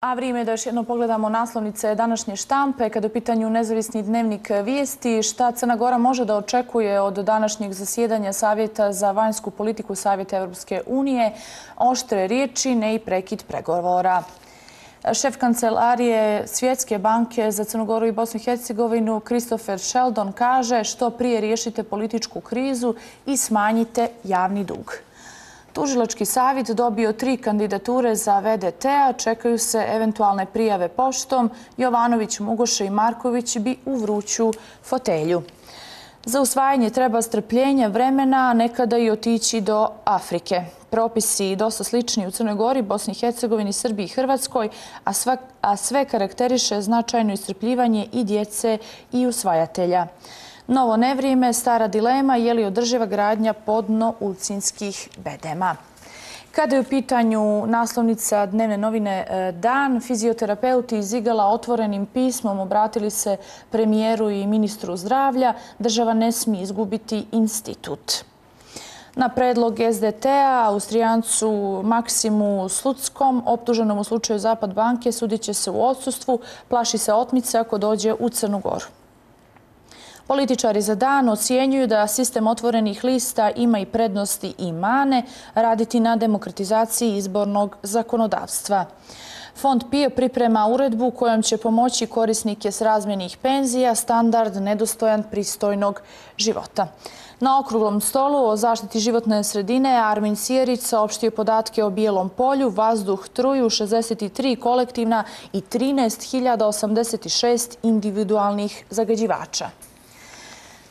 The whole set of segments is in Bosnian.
A vrijeme je da još jedno pogledamo naslovnice današnje štampe. Kada u pitanju nezavisni dnevnik vijesti, šta Crna Gora može da očekuje od današnjeg zasjedanja Savjeta za vanjsku politiku Savjeta Evropske unije, oštre riječi, ne i prekid pregovora. Šef kancelarije Svjetske banke za Crnogoru i Bosnu i Hercegovinu, Christopher Sheldon, kaže što prije riješite političku krizu i smanjite javni dug. Tužilački savjet dobio tri kandidature za VDT-a. Čekaju se eventualne prijave poštom. Jovanović, Mugoša i Marković bi u vruću fotelju. Za usvajanje treba strpljenja vremena, nekada i otići do Afrike. Propisi dosta slični u Crnoj Gori, Bosni i Hercegovini, Srbiji i Hrvatskoj, a sve karakteriše značajno istrpljivanje i djece i usvajatelja. Novo nevrijeme, stara dilema, je li održiva gradnja podno ulcinskih bedema. Kada je u pitanju naslovnica dnevne novine e, Dan, fizioterapeuti iz Igala otvorenim pismom obratili se premijeru i ministru zdravlja. Država ne smije izgubiti institut. Na predlog SDT-a, Austrijancu Maksimu Sluckom, optuženom u slučaju Zapad banke, sudit će se u odsustvu, plaši se otmice ako dođe u Crnu Goru. Političari za dan ocijenjuju da sistem otvorenih lista ima i prednosti i mane raditi na demokratizaciji izbornog zakonodavstva. Fond PIO priprema uredbu kojom će pomoći korisnike s razmjenih penzija standard nedostojan pristojnog života. Na okruglom stolu o zaštiti životne sredine Armin Sijerić saopštio podatke o bijelom polju, vazduh truju, 63 kolektivna i 13.086 individualnih zagađivača.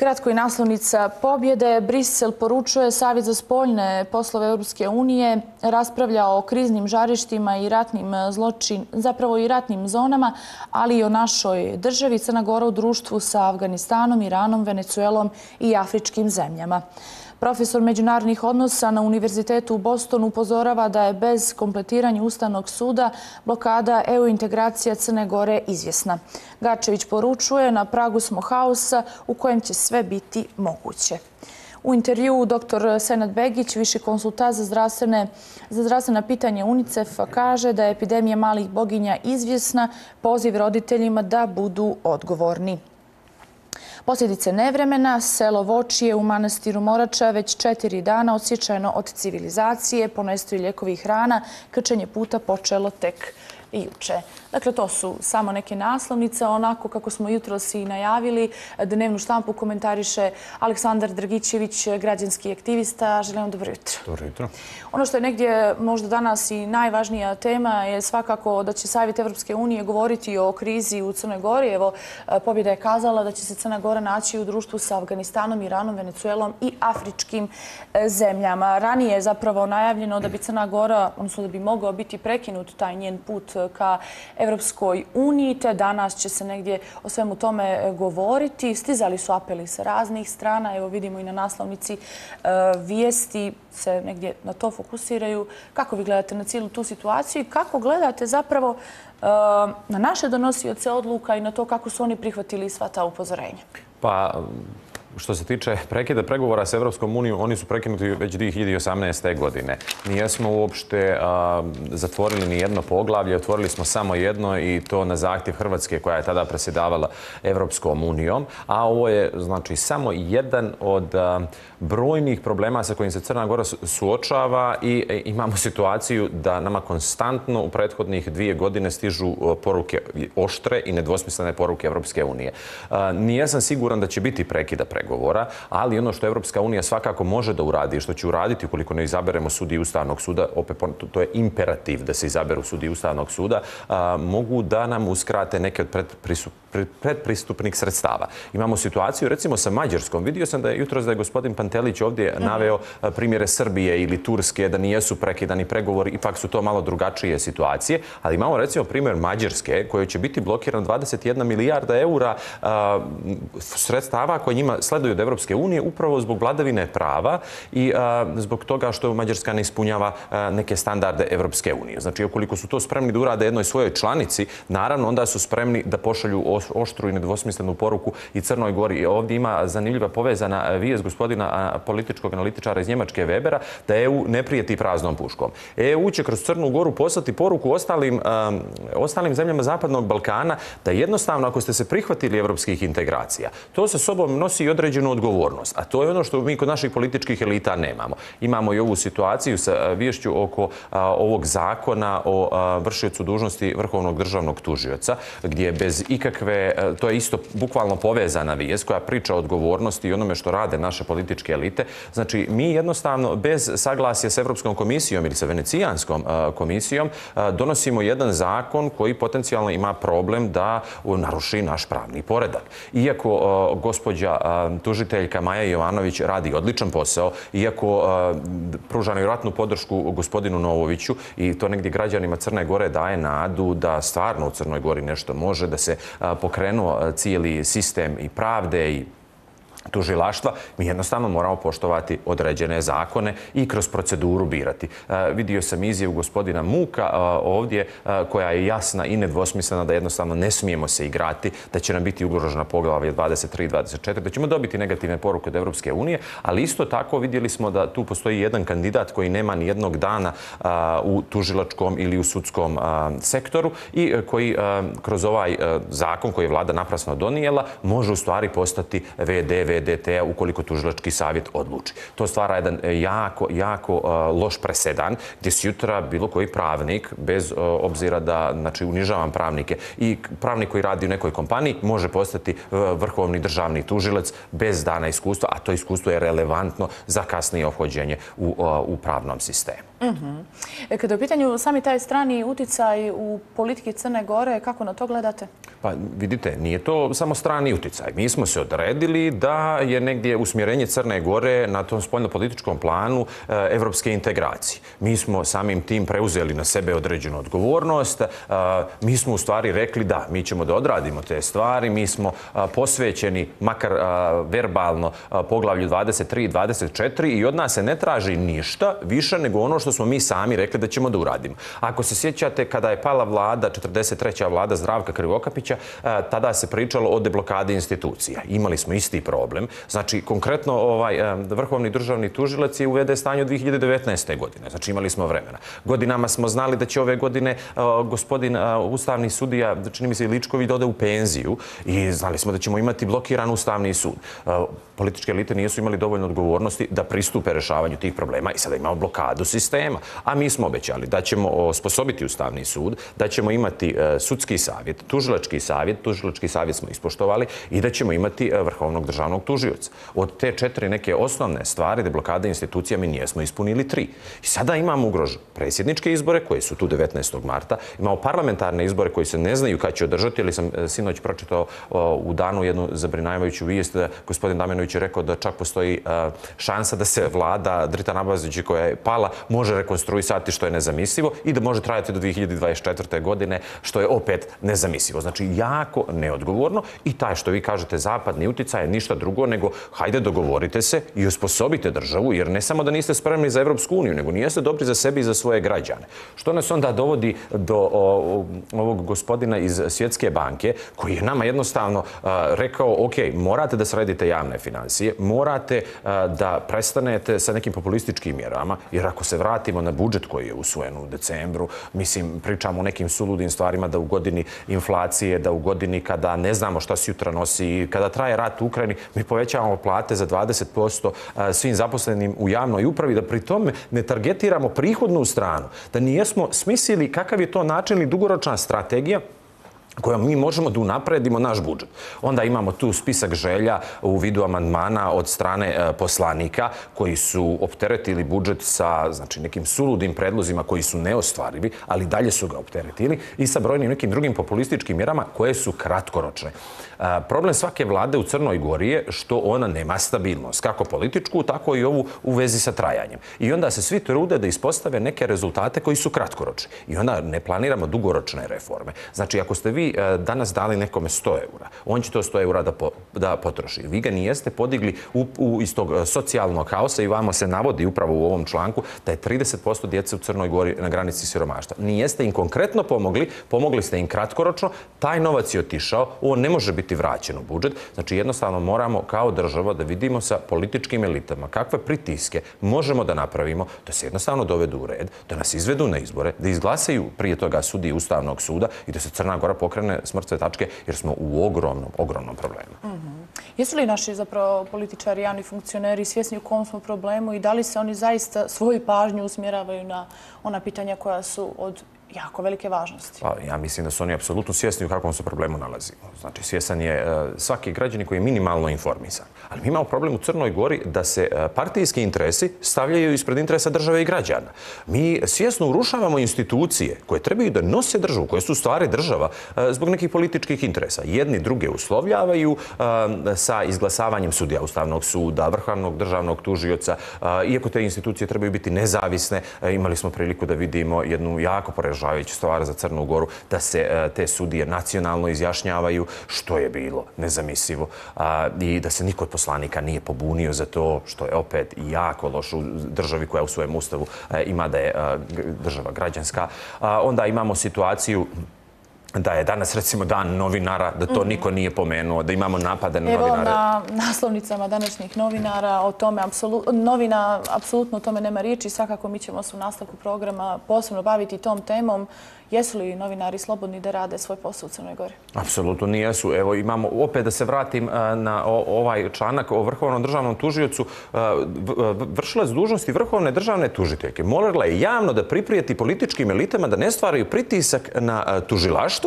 Kratko i naslovnica pobjede. Brisel poručuje Savjet za spoljne poslove Europske unije, raspravlja o kriznim žarištima i ratnim zločin, zapravo i ratnim zonama, ali i o našoj državi Crna Gora u društvu sa Afganistanom, Iranom, Venecuelom i afričkim zemljama. Profesor međunarodnih odnosa na Univerzitetu u Bostonu upozorava da je bez kompletiranja Ustavnog suda blokada EU integracija Crne Gore izvjesna. Gačević poručuje na pragu smo haosa u kojem će sve biti moguće. U intervju dr. Senat Begić, viši konsultat za zdravstvene pitanje UNICEF, kaže da je epidemija malih boginja izvjesna, poziv roditeljima da budu odgovorni. Posljedice nevremena, selo Vočije u manastiru Morača već četiri dana odsječajno od civilizacije, ponestaju ljekovi hrana, krčenje puta počelo tek i juče. Dakle, to su samo neke naslovnice. Onako kako smo jutro si najavili, dnevnu štampu komentariše Aleksandar Dragićević, građanski aktivista. Želim vam dobro jutro. Dobro jutro. Ono što je negdje možda danas i najvažnija tema je svakako da će Savjet Evropske unije govoriti o krizi u Crnoj Gori. Evo, pobjeda je kazala da će se Crna Gora naći u društvu sa Afganistanom, Iranom, Venecuelom i afričkim e, zemljama. Ranije je zapravo najavljeno da bi Crna Gora, odnosno da bi mogao biti prekinut taj njen put ka Evropskoj uniji, te danas će se negdje o svemu tome e, govoriti. Stizali su apeli sa raznih strana, evo vidimo i na naslovnici e, vijesti se negdje na to fokusiraju. Kako vi gledate na cijelu tu situaciju i kako gledate zapravo e, na naše donosioce odluka i na to kako su oni prihvatili sva ta upozorenja? Pa, Što se tiče prekida pregovora s Evropskom unijom, oni su prekinuti već 2018. godine. Nijesmo uopšte zatvorili ni jedno poglavlje, otvorili smo samo jedno i to na zahtjev Hrvatske koja je tada presjedavala Evropskom unijom. A ovo je znači samo jedan od brojnih problema sa kojim se Crna Gora suočava i e, imamo situaciju da nama konstantno u prethodnih dvije godine stižu poruke oštre i nedvosmislene poruke Evropske unije. Nijesam siguran da će biti prekida pregovora pregovora, ali ono što Evropska unija svakako može da uradi i što će uraditi ukoliko ne izaberemo sudi Ustavnog suda, opet to je imperativ da se izaberu sudi Ustavnog suda, mogu da nam uskrate neke od predpristupnih sredstava. Imamo situaciju recimo sa Mađarskom. Vidio sam da je jutro da je gospodin Pantelić ovdje mhm. naveo primjere Srbije ili Turske da nijesu prekidani pregovori, ipak su to malo drugačije situacije, ali imamo recimo primjer Mađarske koje će biti blokiran 21 milijarda eura sredstava koje njima sleduju od Evropske unije upravo zbog vladavine prava i zbog toga što Mađarska ne ispunjava neke standarde Evropske unije. Znači, ukoliko su to spremni da urade jednoj svojoj članici, naravno onda su spremni da pošalju oštru i nedvosmislenu poruku i Crnoj Gori. Ovdje ima zanimljiva povezana vijest gospodina političkog analitičara iz Njemačke Webera da EU ne prijeti praznom puškom. EU će kroz Crnu Goru poslati poruku ostalim, ostalim zemljama Zapadnog Balkana da jednostavno ako ste se prihvatili evropskih integracija, to sa sobom nosi i određenu odgovornost. A to je ono što mi kod naših političkih elita nemamo. Imamo i ovu situaciju sa e, vješću oko ovog zakona o vršiocu dužnosti Vrhovnog državnog tužioca, gdje bez ikakve, e, to je isto bukvalno povezana vijest koja priča o odgovornosti i onome što rade naše političke elite. Znači, mi jednostavno bez saglasja s Evropskom komisijom ili sa Venecijanskom e, komisijom donosimo jedan zakon koji potencijalno ima problem da naruši naš pravni poredak. Iako gospođa tužiteljka Maja Jovanović radi odličan posao, iako e, pruža nevjerojatnu podršku gospodinu Novoviću i to negdje građanima Crne Gore daje nadu da stvarno u Crnoj Gori nešto može, da se e, pokrenuo e, cijeli sistem i pravde i tužilaštva, mi jednostavno moramo poštovati određene zakone i kroz proceduru birati. E, vidio sam izjevu gospodina Muka e, ovdje e, koja je jasna i nedvosmislena da jednostavno ne smijemo se igrati, da će nam biti ugrožena poglavlja 23 i 24, da ćemo dobiti negativne poruke od Evropske unije, ali isto tako vidjeli smo da tu postoji jedan kandidat koji nema ni jednog dana e, u tužilačkom ili u sudskom e, sektoru i e, koji kroz ovaj zakon koji je vlada naprasno donijela može u stvari postati VD DT-a ukoliko tužilački savjet odluči. To stvara jedan e, jako, jako e, loš presedan gdje se jutra bilo koji pravnik, bez e, obzira da znači, unižavam pravnike, i pravnik koji radi u nekoj kompaniji može postati vrhovni državni tužilac bez dana iskustva, a to iskustvo je relevantno za kasnije obhođenje u, u pravnom sistemu. Mhm. E, Kada je u pitanju sami taj strani uticaj u politiki Crne Gore, kako na to gledate? Pa vidite, nije to samo strani uticaj. Mi smo se odredili da je negdje usmjerenje Crne Gore na tom spoljno-političkom planu e, evropske integracije. Mi smo samim tim preuzeli na sebe određenu odgovornost. E, mi smo u stvari rekli da, mi ćemo da odradimo te stvari. Mi smo posvećeni, makar verbalno, poglavlju 23 i 24 i od nas se ne traži ništa više nego ono što smo mi sami rekli da ćemo da uradimo. Ako se sjećate, kada je pala vlada, 43. vlada Zdravka Krivokapića, e, tada se pričalo o deblokadi institucija. Imali smo isti problem. Znači, konkretno, ovaj e, vrhovni državni tužilac je uvede stanje od 2019. godine. Znači, imali smo vremena. Godinama smo znali da će ove godine e, gospodin ustavni sudija, čini mi se i Ličkovi, da u penziju i znali smo da ćemo imati blokiran ustavni sud. Političke elite nisu imali dovoljno odgovornosti da pristupe rešavanju tih problema i sada imamo blokadu sistema sistema. A mi smo obećali da ćemo osposobiti Ustavni sud, da ćemo imati e, sudski savjet, tužilački savjet, tužilački savjet smo ispoštovali i da ćemo imati e, vrhovnog državnog tužioca. Od te četiri neke osnovne stvari deblokade institucija mi nijesmo ispunili tri. I sada imamo ugrož presjedničke izbore koje su tu 19. marta, imamo parlamentarne izbore koji se ne znaju kada će održati, ili sam e, sinoć pročitao u danu jednu zabrinajavajuću vijest da gospodin Damjanović je rekao da čak postoji šansa da se vlada Drita Nabazić koja je pala, može rekonstruisati što je nezamislivo i da može trajati do 2024. godine što je opet nezamislivo. Znači, jako neodgovorno i taj što vi kažete zapadni uticaj je ništa drugo nego hajde dogovorite se i osposobite državu jer ne samo da niste spremni za Evropsku uniju, nego nijeste dobri za sebi i za svoje građane. Što nas onda dovodi do ovog gospodina iz Svjetske banke koji je nama jednostavno rekao ok, morate da sredite javne financije, morate da prestanete sa nekim populističkim mjerama jer ako se vrati vratimo na budžet koji je usvojen u decembru, mislim, pričamo o nekim suludim stvarima da u godini inflacije, da u godini kada ne znamo šta se jutra nosi i kada traje rat u Ukrajini, mi povećavamo plate za 20% eh, svim zaposlenim u javnoj upravi, da pri tome ne targetiramo prihodnu stranu, da nijesmo smislili kakav je to način ili dugoročna strategija koja mi možemo da unapredimo naš budžet. Onda imamo tu spisak želja u vidu amandmana od strane e, poslanika koji su opteretili budžet sa znači, nekim suludim predlozima koji su neostvarivi, ali dalje su ga opteretili i sa brojnim nekim drugim populističkim mjerama koje su kratkoročne. E, problem svake vlade u Crnoj Gori je što ona nema stabilnost, kako političku, tako i ovu u vezi sa trajanjem. I onda se svi trude da ispostave neke rezultate koji su kratkoročni. I onda ne planiramo dugoročne reforme. Znači, ako ste vi vi danas dali nekome 100 eura, on će to 100 eura da, po, da potroši. Vi ga nijeste podigli u, u, iz tog e, socijalnog haosa i vamo se navodi upravo u ovom članku da je 30% djece u Crnoj Gori na granici siromaštva. Nijeste im konkretno pomogli, pomogli ste im kratkoročno, taj novac je otišao, on ne može biti vraćen u budžet. Znači jednostavno moramo kao država da vidimo sa političkim elitama kakve pritiske možemo da napravimo, da se jednostavno dovedu u red, da nas izvedu na izbore, da izglasaju prije toga sudi Ustavnog suda i da se Crna Gora pokrene s mrtve tačke, jer smo u ogromnom, ogromnom problemu. Mm Jesu li naši zapravo političari, javni funkcioneri svjesni u kom smo problemu i da li se oni zaista svoju pažnju usmjeravaju na ona pitanja koja su od jako velike važnosti. Pa, ja mislim da su oni apsolutno svjesni u kakvom se problemu nalazi. Znači, svjesan je uh, svaki građani koji je minimalno informisan. Ali mi imamo problem u Crnoj Gori da se uh, partijski interesi stavljaju ispred interesa države i građana. Mi svjesno urušavamo institucije koje trebaju da nose državu, koje su stvari država, uh, zbog nekih političkih interesa. Jedni druge uslovljavaju sa izglasavanjem sudija Ustavnog suda, vrhovnog državnog tužioca. Iako te institucije trebaju biti nezavisne, imali smo priliku da vidimo jednu jako porežavanje poražavajuća stvar za Crnu Goru da se e, te sudije nacionalno izjašnjavaju, što je bilo nezamislivo i da se niko od poslanika nije pobunio za to, što je opet jako loš u državi koja u svojem ustavu e, ima da je e, država građanska. Onda imamo situaciju da je danas recimo dan novinara, da to mhm. niko nije pomenuo, da imamo napade na novinare. Evo na naslovnicama današnjih novinara, o tome novina apsolutno o tome nema riječi. Svakako mi ćemo se u nastavku programa posebno baviti tom temom. Jesu li novinari slobodni da rade svoj posao u Crnoj Gori? Apsolutno nijesu. Evo imamo, opet da se vratim e, na ovaj članak o vrhovnom državnom tužiocu. E, vršila je dužnosti vrhovne državne tužiteljke. Molila je javno da priprijeti političkim elitama da ne stvaraju pritisak na e, tužilaštu,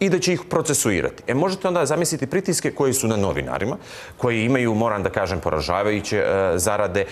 i da će ih procesuirati. E, možete onda zamisliti pritiske koji su na novinarima, koji imaju, moram da kažem, poražavajuće e, zarade, e,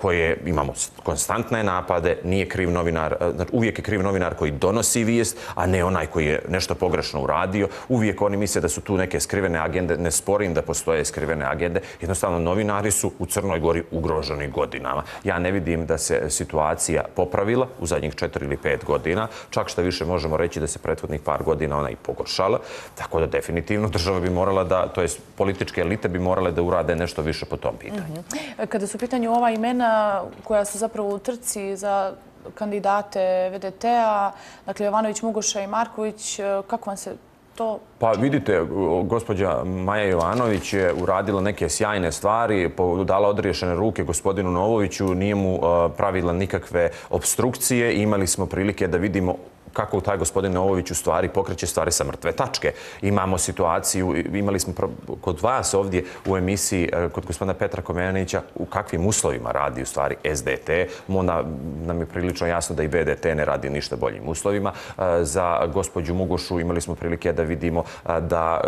koje imamo konstantne napade, nije kriv novinar, e, znači uvijek je kriv novinar koji donosi vijest, a ne onaj koji je nešto pogrešno uradio. Uvijek oni misle da su tu neke skrivene agende, ne sporim da postoje skrivene agende. Jednostavno, novinari su u Crnoj Gori ugroženi godinama. Ja ne vidim da se situacija popravila u zadnjih četiri ili pet godina. Čak što više možemo reći da se prethodnih par godina ona i pogledala pogoršala. Tako da definitivno država bi morala da, to je političke elite bi morale da urade nešto više po tom pitanju. Mhm. Kada su u pitanju ova imena koja su zapravo u trci za kandidate VDT-a, dakle Jovanović, Mugoša i Marković, kako vam se to... Pa vidite, gospođa Maja Jovanović je uradila neke sjajne stvari, dala odriješene ruke gospodinu Novoviću, nije mu pravila nikakve obstrukcije imali smo prilike da vidimo kako taj gospodin Novović u stvari pokreće stvari sa mrtve tačke. Imamo situaciju, imali smo kod vas ovdje u emisiji, e, kod gospodina Petra Komenića, u kakvim uslovima radi u stvari SDT. Ona nam je prilično jasno da i BDT ne radi ništa boljim uslovima. E, za gospođu Mugošu imali smo prilike da vidimo e, da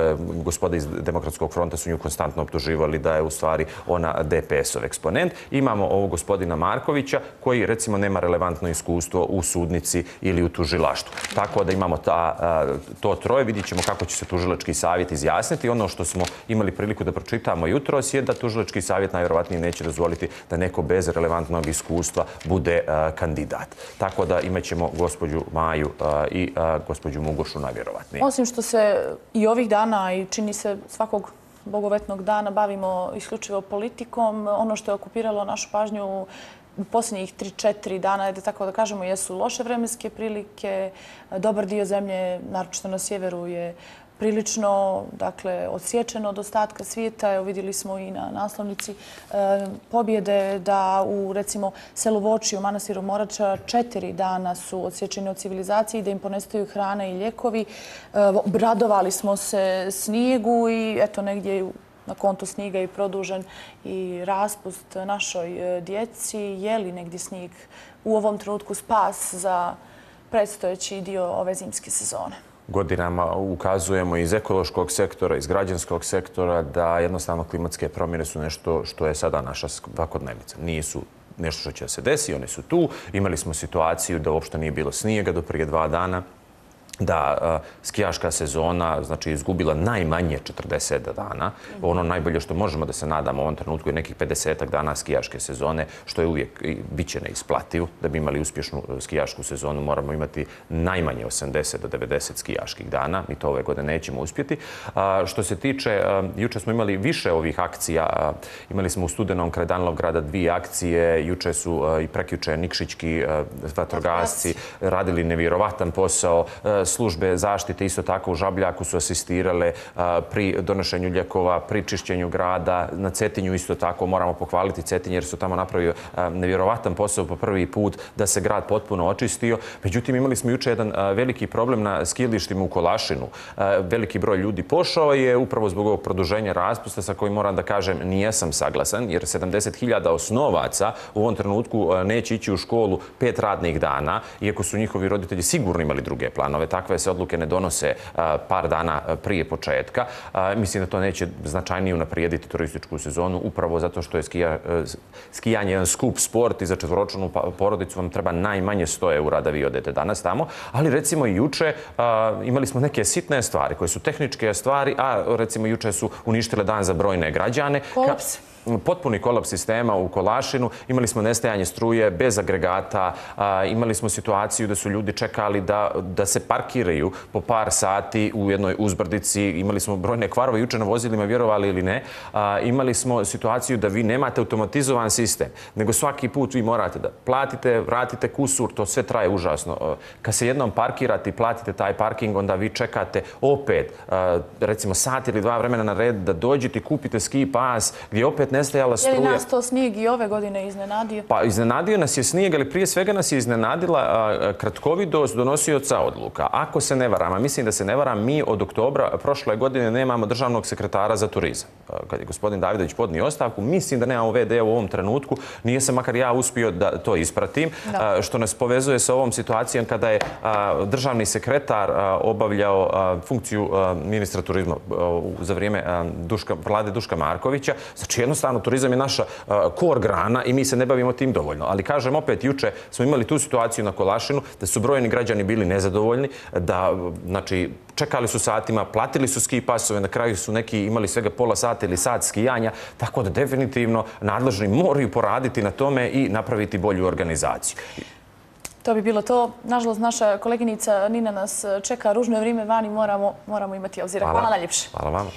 gospoda iz Demokratskog fronta su nju konstantno optuživali da je u stvari ona DPS-ov eksponent. Imamo ovog gospodina Markovića koji recimo nema relevantno iskustvo u sudnici ili u tužilaštvu tužilaštu. Tako da imamo ta, to troje, vidit ćemo kako će se tužilački savjet izjasniti. Ono što smo imali priliku da pročitamo jutro je da tužilački savjet najvjerovatnije neće dozvoliti da neko bez relevantnog iskustva bude kandidat. Tako da imat ćemo gospođu Maju i gospođu Mugošu najvjerovatnije. Osim što se i ovih dana i čini se svakog bogovetnog dana bavimo isključivo politikom, ono što je okupiralo našu pažnju u posljednjih 3-4 dana, da tako da kažemo, jesu loše vremenske prilike. Dobar dio zemlje, naročito na sjeveru, je prilično dakle, odsječeno od ostatka svijeta. Evo vidjeli smo i na naslovnici e, pobjede da u recimo selu Voči u Manasiru Morača četiri dana su odsječeni od civilizacije i da im ponestaju hrana i ljekovi. E, radovali smo se snijegu i eto negdje na kontu sniga i produžen i raspust našoj e, djeci. Je li negdje snig u ovom trenutku spas za predstojeći dio ove zimske sezone? Godinama ukazujemo iz ekološkog sektora, iz građanskog sektora da jednostavno klimatske promjene su nešto što je sada naša svakodnevnica. Nisu nešto što će se desi, one su tu. Imali smo situaciju da uopšte nije bilo snijega do prije dva dana da skijaška sezona znači izgubila najmanje 40 dana. Ono najbolje što možemo da se nadamo u ovom trenutku je nekih 50 dana skijaške sezone, što je uvijek bit će neisplativ. Da bi imali uspješnu skijašku sezonu moramo imati najmanje 80 do 90 skijaških dana. Mi to ove godine nećemo uspjeti. Što se tiče, uh, juče smo imali više ovih akcija. Imali smo u studenom kraj Danilov dvije akcije. Juče su i prekjuče Nikšićki vatrogasci radili nevjerovatan posao službe zaštite isto tako u Žabljaku su asistirale pri donošenju ljekova, pri čišćenju grada. Na Cetinju isto tako moramo pohvaliti Cetinje jer su tamo napravio nevjerovatan posao po prvi put da se grad potpuno očistio. Međutim, imali smo juče jedan veliki problem na skilištima u Kolašinu. Veliki broj ljudi pošao je upravo zbog ovog produženja raspusta sa kojim moram da kažem nijesam saglasan jer 70.000 osnovaca u ovom trenutku neće ići u školu pet radnih dana iako su njihovi roditelji sigurno imali druge planove takve se odluke ne donose par dana prije početka. Mislim da to neće značajnije unaprijediti turističku sezonu, upravo zato što je skija, e, skijanje jedan skup sport i za četvoročnu pa, porodicu vam treba najmanje 100 eura da vi odete danas tamo. Ali recimo i juče imali smo neke sitne stvari koje su tehničke stvari, a recimo juče su uništile dan za brojne građane. Kolaps potpuni kolaps sistema u Kolašinu. Imali smo nestajanje struje bez agregata. Imali smo situaciju da su ljudi čekali da, da se parkiraju po par sati u jednoj uzbrdici. Imali smo brojne kvarove juče na vozilima, vjerovali ili ne. Imali smo situaciju da vi nemate automatizovan sistem, nego svaki put vi morate da platite, vratite kusur, to sve traje užasno. Kad se jednom parkirate i platite taj parking, onda vi čekate opet, recimo sat ili dva vremena na red da dođete i kupite ski pas gdje opet nestajala struja. Je li nas to snijeg i ove godine iznenadio? Pa iznenadio nas je snijeg, ali prije svega nas je iznenadila kratkovidost donosioca odluka. Ako se ne varam, a mislim da se ne varam, mi od oktobra prošle godine nemamo državnog sekretara za turizam. Kad je gospodin Davidović podnio ostavku, mislim da nemamo VD u ovom trenutku. Nije se makar ja uspio da to ispratim. Što nas povezuje sa ovom situacijom kada je državni sekretar obavljao funkciju ministra turizma za vrijeme vlade Duška Markovića. Znači, jednostavno, turizam je naša kor grana i mi se ne bavimo tim dovoljno. Ali kažem, opet, juče smo imali tu situaciju na Kolašinu da su brojni građani bili nezadovoljni, da, znači, čekali su satima, platili su ski pasove, na kraju su neki imali svega pola sata ili sat skijanja, tako da definitivno nadležni moraju poraditi na tome i napraviti bolju organizaciju. To bi bilo to. Nažalost, naša koleginica Nina nas čeka ružno vrijeme vani, moramo, moramo imati obzira. Hvala, Hvala najljepše. Hvala vam.